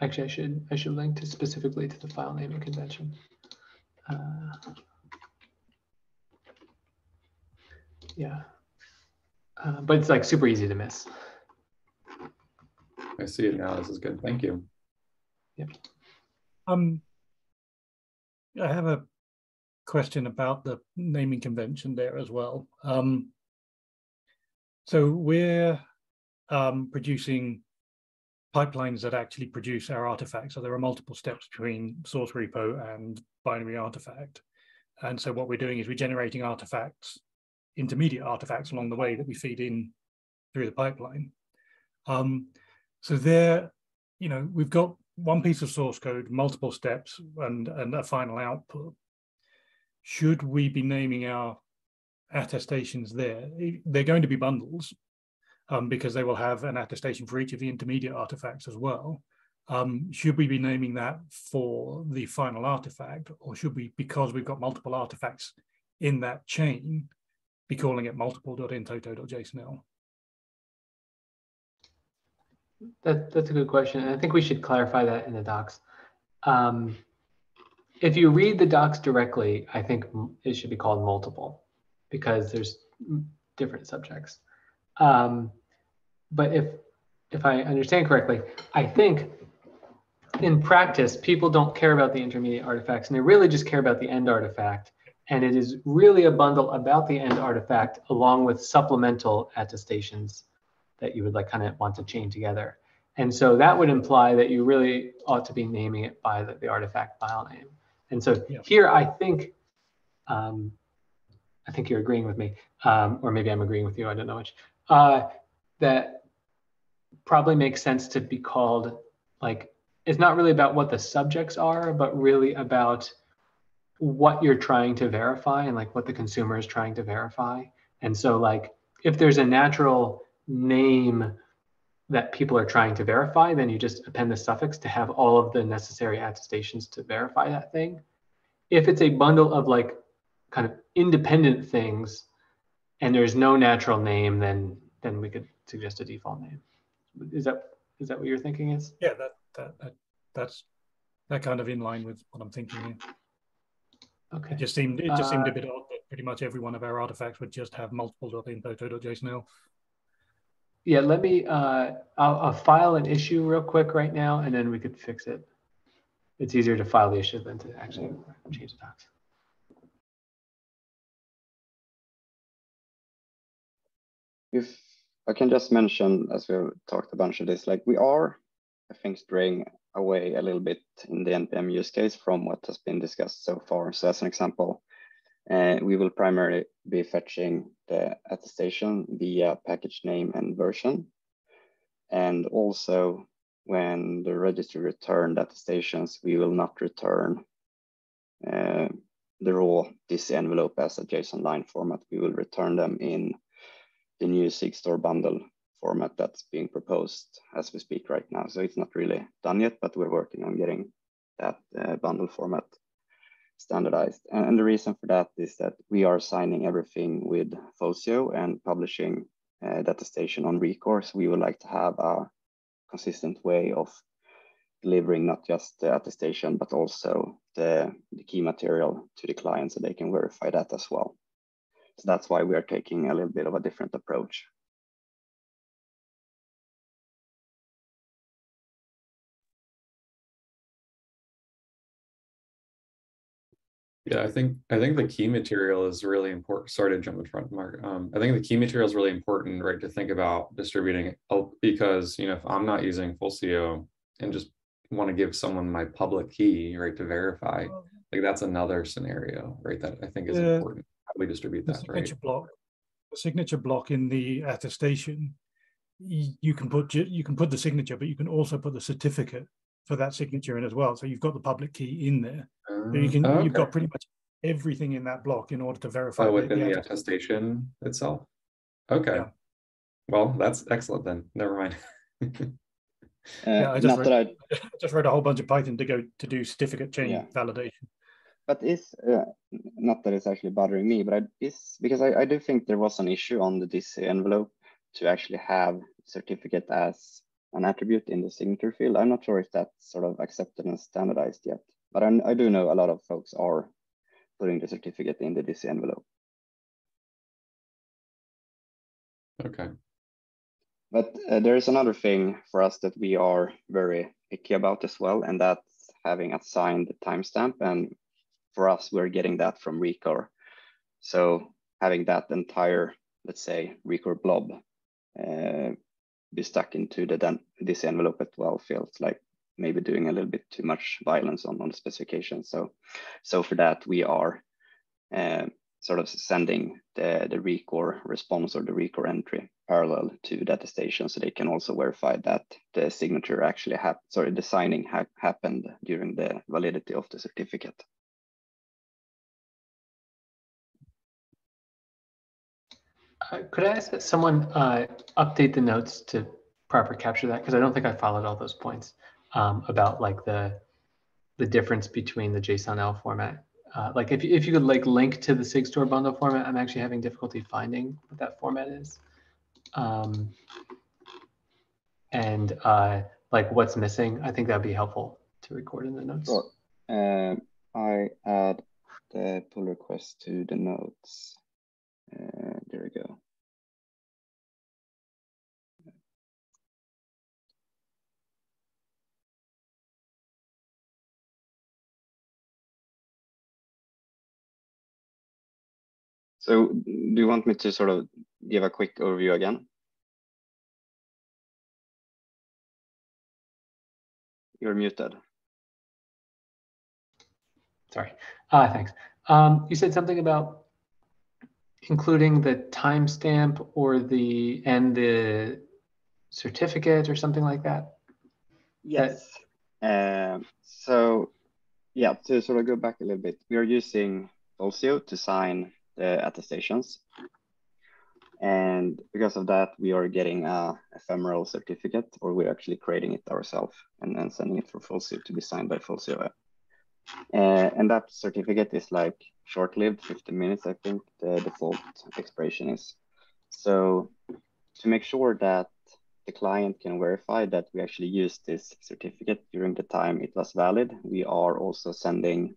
actually, I should I should link to specifically to the file naming convention. Uh, yeah, uh, but it's like super easy to miss. I see it now. This is good. Thank you. Yep. Um, I have a question about the naming convention there as well. Um, so we're um, producing pipelines that actually produce our artifacts. So there are multiple steps between source repo and binary artifact. And so what we're doing is we're generating artifacts, intermediate artifacts along the way that we feed in through the pipeline. Um, so there, you know, we've got one piece of source code, multiple steps, and, and a final output. Should we be naming our attestations there? They're going to be bundles, um, because they will have an attestation for each of the intermediate artifacts as well. Um, should we be naming that for the final artifact, or should we, because we've got multiple artifacts in that chain, be calling it multiple.intoto.jsonl? That, that's a good question. I think we should clarify that in the docs. Um, if you read the docs directly, I think it should be called multiple because there's different subjects. Um, but if if I understand correctly, I think in practice, people don't care about the intermediate artifacts and they really just care about the end artifact. And it is really a bundle about the end artifact along with supplemental attestations that you would like kind of want to chain together. And so that would imply that you really ought to be naming it by the, the artifact file name. And so yeah. here, I think, um, I think you're agreeing with me, um, or maybe I'm agreeing with you. I don't know which. Uh, that probably makes sense to be called like it's not really about what the subjects are, but really about what you're trying to verify and like what the consumer is trying to verify. And so like if there's a natural name that people are trying to verify, then you just append the suffix to have all of the necessary attestations to verify that thing. If it's a bundle of like kind of independent things and there's no natural name, then then we could suggest a default name. Is that is that what you're thinking is? Yeah, that that, that that's that kind of in line with what I'm thinking here. Okay. It just seemed it just uh, seemed a uh, bit odd that pretty much every one of our artifacts would just have multiple .intoto.jsonl. Yeah, let me. Uh, I'll, I'll file an issue real quick right now, and then we could fix it. It's easier to file the issue than to actually change the docs. If I can just mention, as we've talked a bunch of this, like we are, I think, straying away a little bit in the NPM use case from what has been discussed so far. So as an example, uh, we will primarily be fetching the attestation via package name and version. and also when the registry return attestations, we will not return uh, the raw DSSE envelope as a JSON line format. We will return them in the new Sigstore bundle format that's being proposed as we speak right now. So it's not really done yet, but we're working on getting that uh, bundle format standardized. And, and, the reason for that is that we are signing everything with Fulcio and publishing uh, attestation on Rekor. We would like to have a consistent way of delivering not just the attestation, but also the, the key material to the client so they can verify that as well. So that's why we are taking a little bit of a different approach. Yeah, I think I think the key material is really important. Sorry to jump in front, Mark. Um, I think the key material is really important, right, to think about distributing it because you know if I'm not using Fulcio and just want to give someone my public key, right, to verify, like that's another scenario, right? That I think is yeah. important. How we distribute the that, signature right? block, the signature block in the attestation, you can put you can put the signature, but you can also put the certificate for that signature in as well. So you've got the public key in there. So you can okay. you've got pretty much everything in that block in order to verify oh, within the, the attestation itself. Okay. Yeah. Well, that's excellent then. Never mind. uh, yeah, I just, read, I... just read a whole bunch of Python to go to do certificate chain yeah. validation. But is uh, not that it's actually bothering me, but I, is because I, I do think there was an issue on the DSSE envelope to actually have certificate as an attribute in the signature field. I'm not sure if that's sort of accepted and standardized yet, but I'm, i do know a lot of folks are putting the certificate in the DSSE envelope. Okay. But uh, there is another thing for us that we are very picky about as well, and that's having assigned the timestamp. And for us, we're getting that from Rekor. So having that entire, let's say, Rekor blob uh, be stuck into the this envelope as well feels like maybe doing a little bit too much violence on, on the specification. So, so for that, we are uh, sort of sending the, the Rekor response or the Rekor entry parallel to that station so they can also verify that the signature actually happened, sorry, the signing ha happened during the validity of the certificate. Could I ask that someone uh, update the notes to proper capture that? Because I don't think I followed all those points um, about like the the difference between the JSON-L format. Uh, like if, if you could like link to the Sigstore bundle format, I'm actually having difficulty finding what that format is. Um, and uh, like what's missing, I think that'd be helpful to record in the notes. Sure. Um, I add the pull request to the notes. Uh, So do you want me to sort of give a quick overview again? You're muted. Sorry. Uh, thanks. Um, you said something about including the timestamp or the and the certificate or something like that. Yes. That... Um, so yeah, to sort of go back a little bit, we are using Fulcio to sign the attestations. And because of that, we are getting a ephemeral certificate, or we're actually creating it ourselves and then sending it for Fulcio to be signed by Fulcio. Uh, and that certificate is like short-lived, 15 minutes, I think the default expiration is. So to make sure that the client can verify that we actually used this certificate during the time it was valid, we are also sending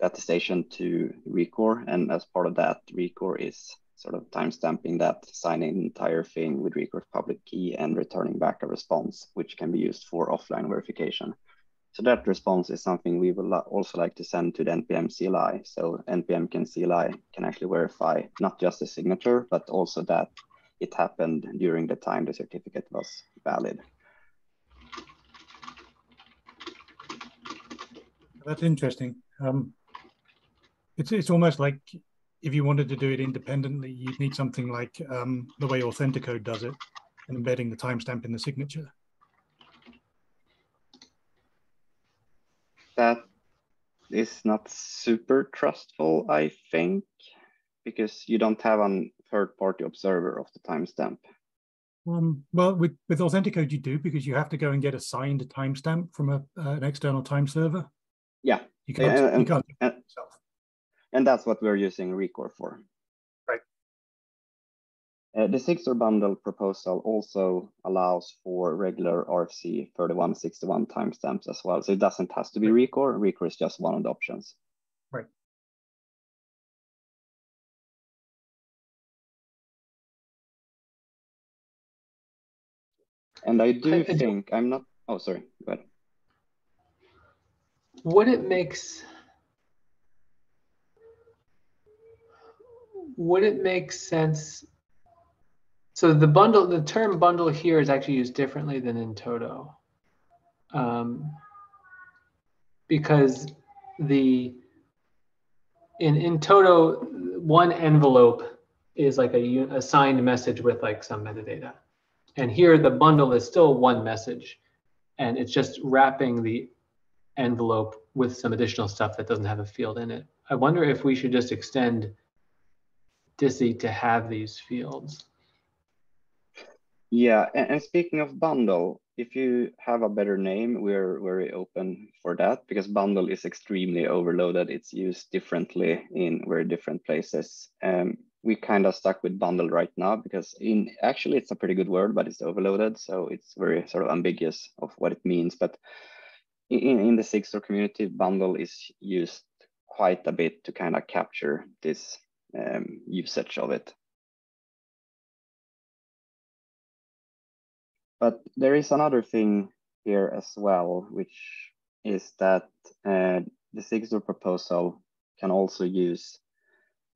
um, attestation to Rekor. And as part of that, Rekor is sort of timestamping that, signing the entire thing with Rekor's public key and returning back a response, which can be used for offline verification. So that response is something we would also like to send to the NPM CLI. So NPM can CLI can actually verify not just the signature, but also that it happened during the time the certificate was valid. That's interesting. Um, it's it's almost like if you wanted to do it independently, you'd need something like um, the way Authenticode does it, and embedding the timestamp in the signature. That is not super trustful, I think, because you don't have a third-party observer of the timestamp. Um, well, with, with Authenticode, you do because you have to go and get a signed timestamp from a, uh, an external time server. Yeah, you can't. And, you can't and, and that's what we're using Rekor for. Right. Uh, the Sigstore bundle proposal also allows for regular RFC 3161 timestamps as well. So it doesn't have to be right. Rekor. Rekor is just one of the options. Right. And I do think I'm not. Oh, sorry. Go ahead. What it makes would it make sense? So the bundle, the term bundle here is actually used differently than in-toto. Um, because the in in-toto, one envelope is like a, a signed message with like some metadata. And here the bundle is still one message and it's just wrapping the envelope with some additional stuff that doesn't have a field in it. I wonder if we should just extend DSSE to have these fields. Yeah, and, and, speaking of bundle, if you have a better name, we're very open for that because bundle is extremely overloaded. It's used differently in very different places. Um, we kind of stuck with bundle right now because in actually it's a pretty good word, but it's overloaded. So it's very sort of ambiguous of what it means. But in, in the Sigstore community, bundle is used quite a bit to kind of capture this um, usage of it. But there is another thing here as well, which is that uh, the Sigstore proposal can also use,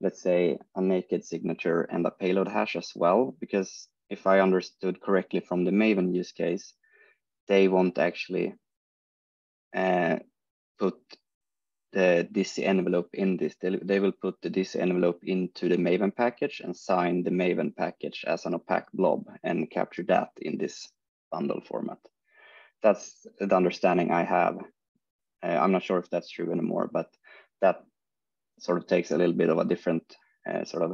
let's say, a naked signature and a payload hash as well, because if I understood correctly from the Maven use case, they won't actually uh, put the DSSE envelope in this. They, they will put the DSSE envelope into the Maven package and sign the Maven package as an opaque blob and capture that in this bundle format. That's the understanding I have. Uh, I'm not sure if that's true anymore, but that sort of takes a little bit of a different uh, sort of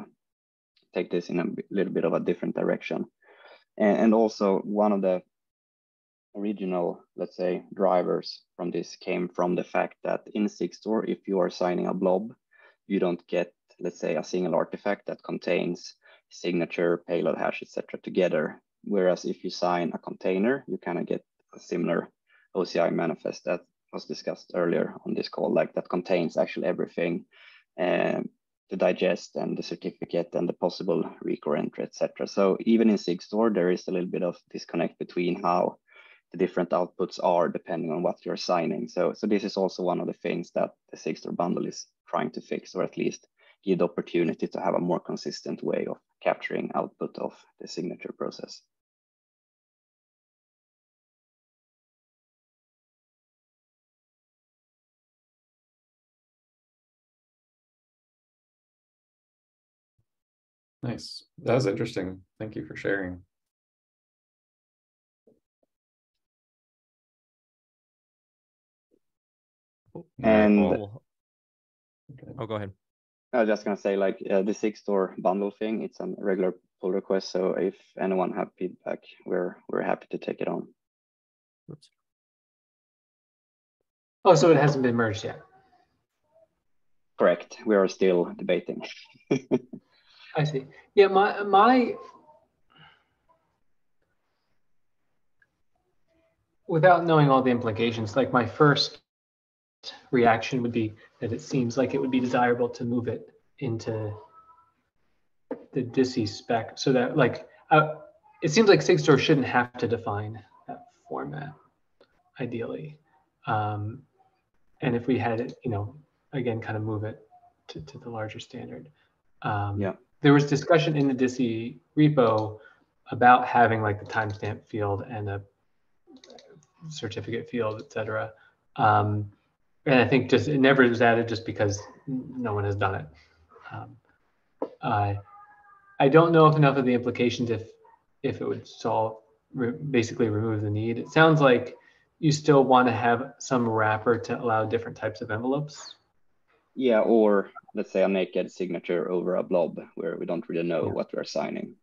take this in a little bit of a different direction. And, and also one of the original, let's say, drivers from this came from the fact that in Sigstore, if you are signing a blob, you don't get, let's say, a single artifact that contains signature, payload hash, etc. together. Whereas if you sign a container, you kind of get a similar OCI manifest that was discussed earlier on this call, like that contains actually everything, um, the digest and the certificate and the possible Rekor entry, etc. So even in Sigstore, there is a little bit of disconnect between how the different outputs are depending on what you're signing. So, so this is also one of the things that the Sigstore bundle is trying to fix, or at least give the opportunity to have a more consistent way of capturing output of the signature process. Nice. That was interesting. Thank you for sharing. And well, oh, go ahead. I was just gonna say, like uh, the Sigstore bundle thing, it's a regular pull request. So if anyone have feedback, we're we're happy to take it on. Oops. Oh, so it hasn't been merged yet. Correct. We are still debating. I see. Yeah, my my without knowing all the implications, like my first reaction would be that it seems like it would be desirable to move it into the DSSE spec so that like uh, it seems like Sigstore shouldn't have to define that format ideally. Um, and if we had it, you know, again, kind of move it to, to the larger standard. Um, yeah. There was discussion in the DSSE repo about having like the timestamp field and a certificate field, et cetera. Um, and I think just it never was added just because no one has done it. Um, I I don't know if enough of the implications if if it would solve, re basically remove the need. It sounds like you still want to have some wrapper to allow different types of envelopes. Yeah, or let's say a naked signature over a blob where we don't really know yeah. what we're signing.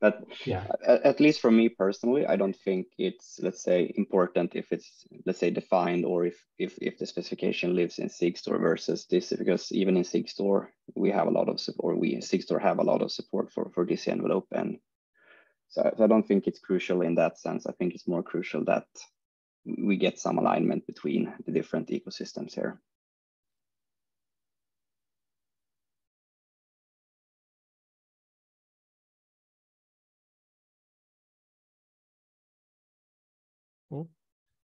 But yeah, at, at, least for me personally, I don't think it's let's say important if it's let's say defined or if if if the specification lives in Sigstore versus this because even in Sigstore we have a lot of support. We in Sigstore have a lot of support for for this envelope, and so, so I don't think it's crucial in that sense. I think it's more crucial that we get some alignment between the different ecosystems here.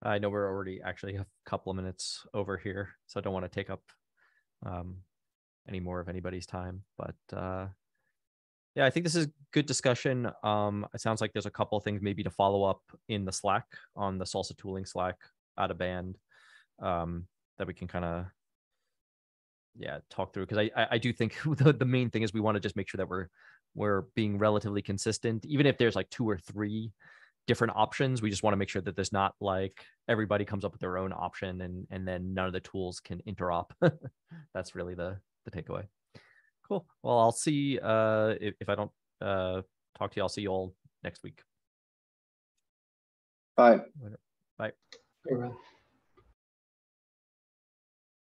I know we're already actually a couple of minutes over here, so I don't want to take up um, any more of anybody's time. But uh, yeah, I think this is a good discussion. Um, it sounds like there's a couple of things maybe to follow up in the Slack on the SLSA tooling Slack out of band um, that we can kind of yeah talk through because I, I, I do think the, the main thing is we want to just make sure that we're we're being relatively consistent even if there's like two or three different options. We just want to make sure that there's not like everybody comes up with their own option and and then none of the tools can interop. That's really the the takeaway. Cool. Well, I'll see uh if, if I don't uh talk to you, I'll see you all next week. Bye. Bye. Bye.